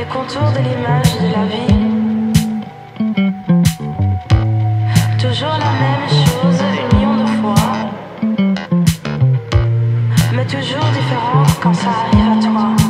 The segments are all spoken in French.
retour de l'image de la vie. Toujours la même chose, une million de fois. Mais toujours différent quand ça arrive à toi.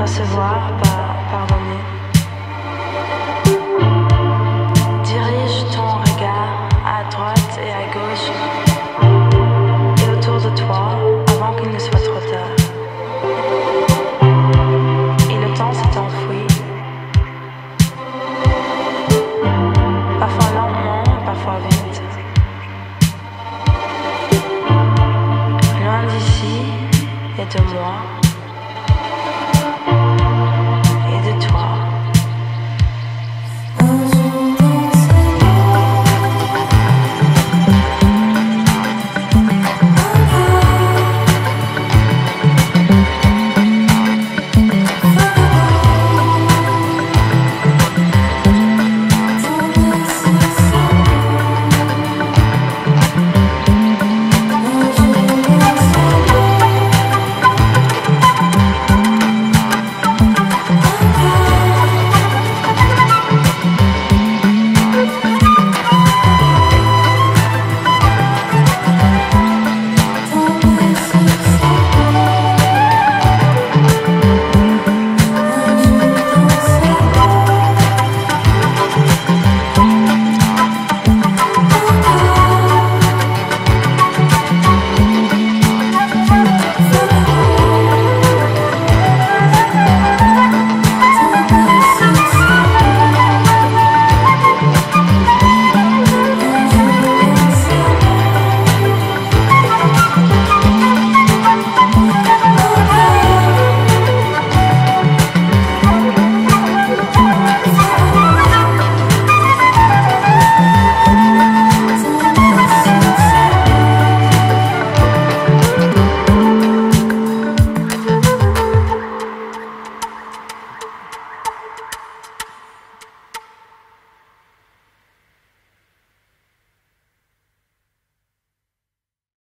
Recevoir, pardonner. Dirige ton regard à droite et à gauche et autour de toi avant qu'il ne soit trop tard. Et le temps s'est enfoui. Parfois lentement, parfois vite. Loin d'ici et de moi.